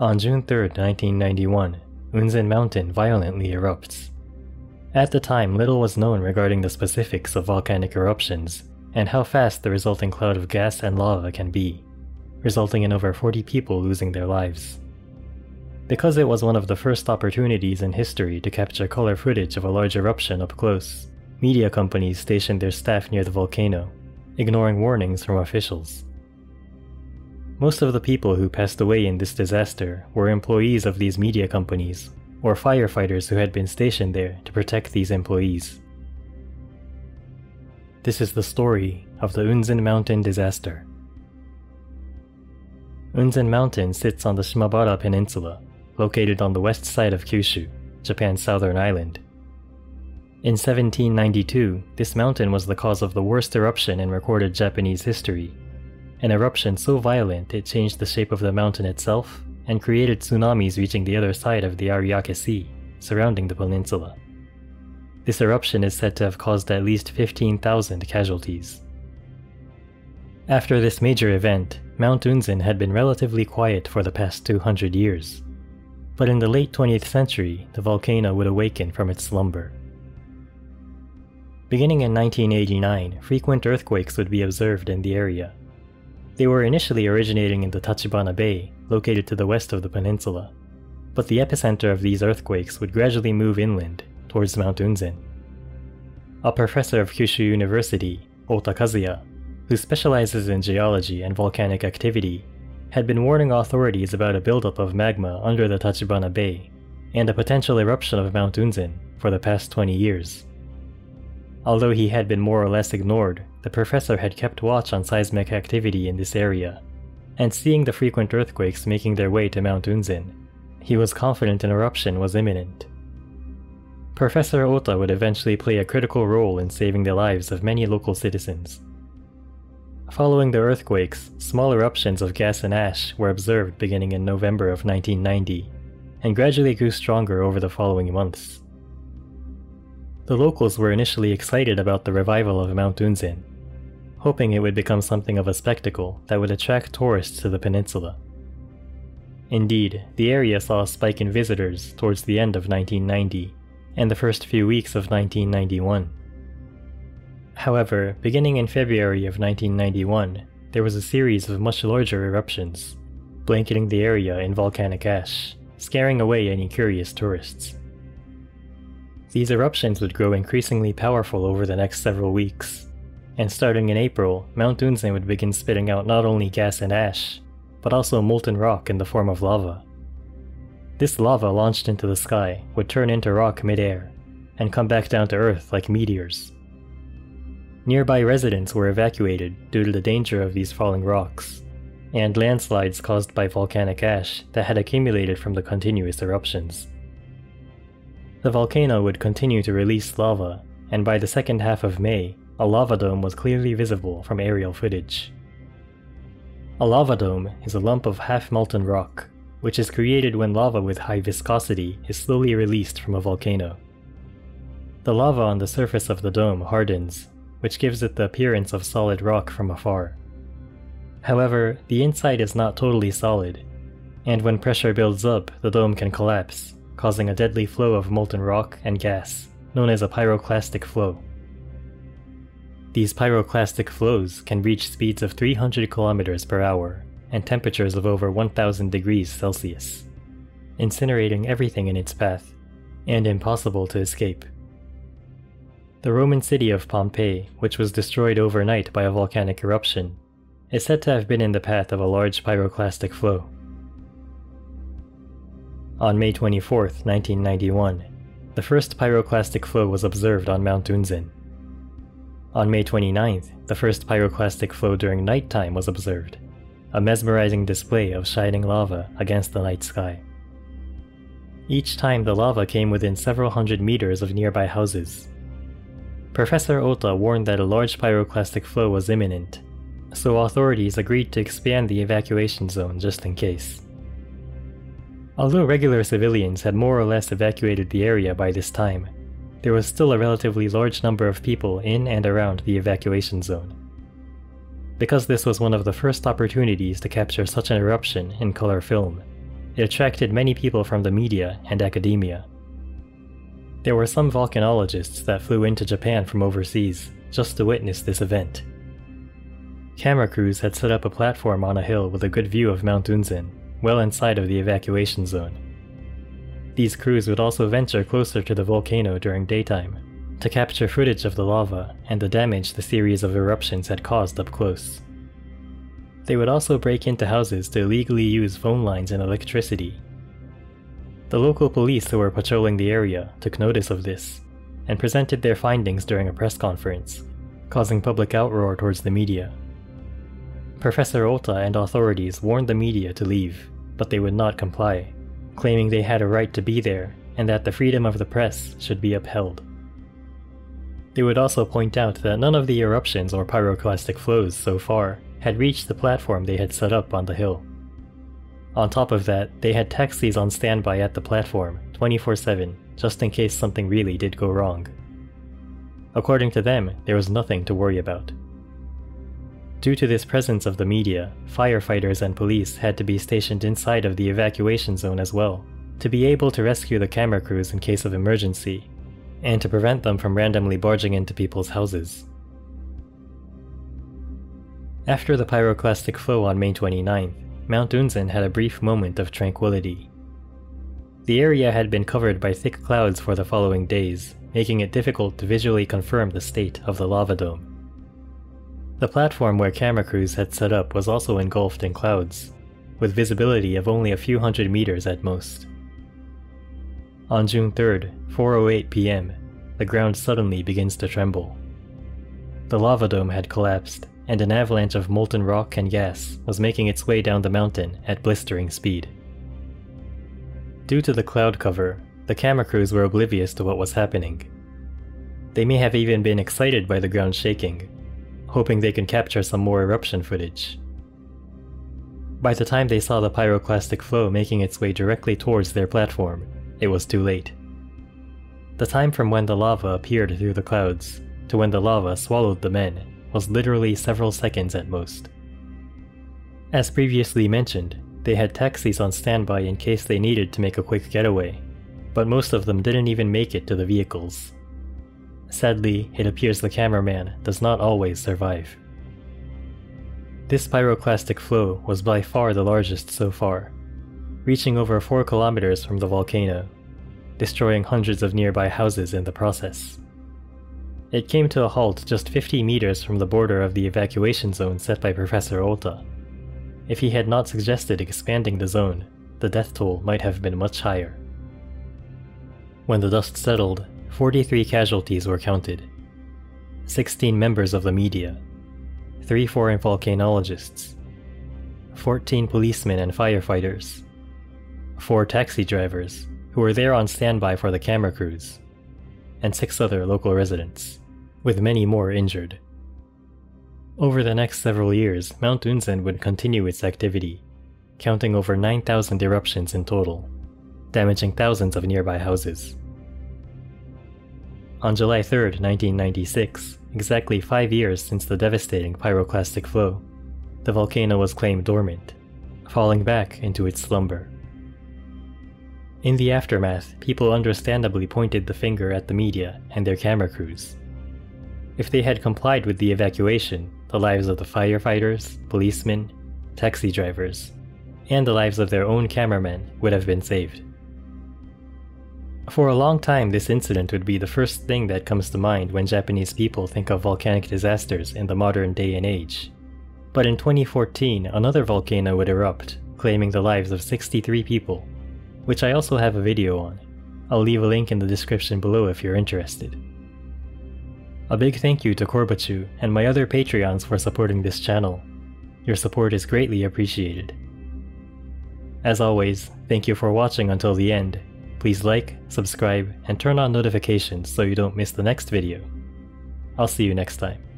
On June 3, 1991, Unzen Mountain violently erupts. At the time, little was known regarding the specifics of volcanic eruptions and how fast the resulting cloud of gas and lava can be, resulting in over 40 people losing their lives. Because it was one of the first opportunities in history to capture color footage of a large eruption up close, media companies stationed their staff near the volcano, ignoring warnings from officials. Most of the people who passed away in this disaster were employees of these media companies or firefighters who had been stationed there to protect these employees. This is the story of the Unzen Mountain disaster. Unzen Mountain sits on the Shimabara Peninsula, located on the west side of Kyushu, Japan's southern island. In 1792, this mountain was the cause of the worst eruption in recorded Japanese history an eruption so violent it changed the shape of the mountain itself and created tsunamis reaching the other side of the Ariake Sea, surrounding the peninsula. This eruption is said to have caused at least 15,000 casualties. After this major event, Mount Unzen had been relatively quiet for the past 200 years. But in the late 20th century, the volcano would awaken from its slumber. Beginning in 1989, frequent earthquakes would be observed in the area, they were initially originating in the Tachibana Bay, located to the west of the peninsula, but the epicenter of these earthquakes would gradually move inland, towards Mount Unzen. A professor of Kyushu University, Ota Kazuya, who specializes in geology and volcanic activity, had been warning authorities about a buildup of magma under the Tachibana Bay and a potential eruption of Mount Unzen for the past 20 years. Although he had been more or less ignored, the professor had kept watch on seismic activity in this area, and seeing the frequent earthquakes making their way to Mount Unzen, he was confident an eruption was imminent. Professor Ota would eventually play a critical role in saving the lives of many local citizens. Following the earthquakes, small eruptions of gas and ash were observed beginning in November of 1990, and gradually grew stronger over the following months. The locals were initially excited about the revival of Mount Unzen, hoping it would become something of a spectacle that would attract tourists to the peninsula. Indeed, the area saw a spike in visitors towards the end of 1990 and the first few weeks of 1991. However, beginning in February of 1991, there was a series of much larger eruptions, blanketing the area in volcanic ash, scaring away any curious tourists. These eruptions would grow increasingly powerful over the next several weeks, and starting in April, Mount Unzen would begin spitting out not only gas and ash, but also molten rock in the form of lava. This lava launched into the sky would turn into rock midair, and come back down to Earth like meteors. Nearby residents were evacuated due to the danger of these falling rocks, and landslides caused by volcanic ash that had accumulated from the continuous eruptions. The volcano would continue to release lava, and by the second half of May, a lava dome was clearly visible from aerial footage. A lava dome is a lump of half-molten rock, which is created when lava with high viscosity is slowly released from a volcano. The lava on the surface of the dome hardens, which gives it the appearance of solid rock from afar. However, the inside is not totally solid, and when pressure builds up, the dome can collapse, causing a deadly flow of molten rock and gas, known as a pyroclastic flow. These pyroclastic flows can reach speeds of 300 kilometers per hour and temperatures of over 1000 degrees Celsius, incinerating everything in its path, and impossible to escape. The Roman city of Pompeii, which was destroyed overnight by a volcanic eruption, is said to have been in the path of a large pyroclastic flow. On May 24, 1991, the first pyroclastic flow was observed on Mount Unzen. On May 29th, the first pyroclastic flow during nighttime was observed, a mesmerizing display of shining lava against the night sky. Each time the lava came within several hundred meters of nearby houses. Professor Ota warned that a large pyroclastic flow was imminent, so authorities agreed to expand the evacuation zone just in case. Although regular civilians had more or less evacuated the area by this time, there was still a relatively large number of people in and around the evacuation zone. Because this was one of the first opportunities to capture such an eruption in color film, it attracted many people from the media and academia. There were some volcanologists that flew into Japan from overseas just to witness this event. Camera crews had set up a platform on a hill with a good view of Mount Unzen, well inside of the evacuation zone. These crews would also venture closer to the volcano during daytime to capture footage of the lava and the damage the series of eruptions had caused up close. They would also break into houses to illegally use phone lines and electricity. The local police who were patrolling the area took notice of this and presented their findings during a press conference, causing public outroar towards the media. Professor Ota and authorities warned the media to leave, but they would not comply, claiming they had a right to be there and that the freedom of the press should be upheld. They would also point out that none of the eruptions or pyroclastic flows so far had reached the platform they had set up on the hill. On top of that, they had taxis on standby at the platform 24 7 just in case something really did go wrong. According to them, there was nothing to worry about. Due to this presence of the media, firefighters and police had to be stationed inside of the evacuation zone as well, to be able to rescue the camera crews in case of emergency, and to prevent them from randomly barging into people's houses. After the pyroclastic flow on May 29th, Mount Unzen had a brief moment of tranquility. The area had been covered by thick clouds for the following days, making it difficult to visually confirm the state of the lava dome. The platform where camera crews had set up was also engulfed in clouds, with visibility of only a few hundred meters at most. On June 3rd, 4.08 pm, the ground suddenly begins to tremble. The lava dome had collapsed, and an avalanche of molten rock and gas was making its way down the mountain at blistering speed. Due to the cloud cover, the camera crews were oblivious to what was happening. They may have even been excited by the ground shaking, hoping they can capture some more eruption footage. By the time they saw the pyroclastic flow making its way directly towards their platform, it was too late. The time from when the lava appeared through the clouds to when the lava swallowed the men was literally several seconds at most. As previously mentioned, they had taxis on standby in case they needed to make a quick getaway, but most of them didn't even make it to the vehicles. Sadly, it appears the cameraman does not always survive. This pyroclastic flow was by far the largest so far, reaching over 4 kilometers from the volcano, destroying hundreds of nearby houses in the process. It came to a halt just 50 meters from the border of the evacuation zone set by Professor Ota. If he had not suggested expanding the zone, the death toll might have been much higher. When the dust settled, 43 casualties were counted. 16 members of the media, 3 foreign volcanologists, 14 policemen and firefighters, 4 taxi drivers, who were there on standby for the camera crews, and 6 other local residents with many more injured. Over the next several years, Mount Unzen would continue its activity, counting over 9,000 eruptions in total, damaging thousands of nearby houses. On July 3, 1996, exactly five years since the devastating pyroclastic flow, the volcano was claimed dormant, falling back into its slumber. In the aftermath, people understandably pointed the finger at the media and their camera crews. If they had complied with the evacuation, the lives of the firefighters, policemen, taxi drivers, and the lives of their own cameramen would have been saved. For a long time, this incident would be the first thing that comes to mind when Japanese people think of volcanic disasters in the modern day and age. But in 2014, another volcano would erupt, claiming the lives of 63 people, which I also have a video on. I'll leave a link in the description below if you're interested. A big thank you to Korbachu and my other Patreons for supporting this channel. Your support is greatly appreciated. As always, thank you for watching until the end. Please like, subscribe, and turn on notifications so you don't miss the next video. I'll see you next time.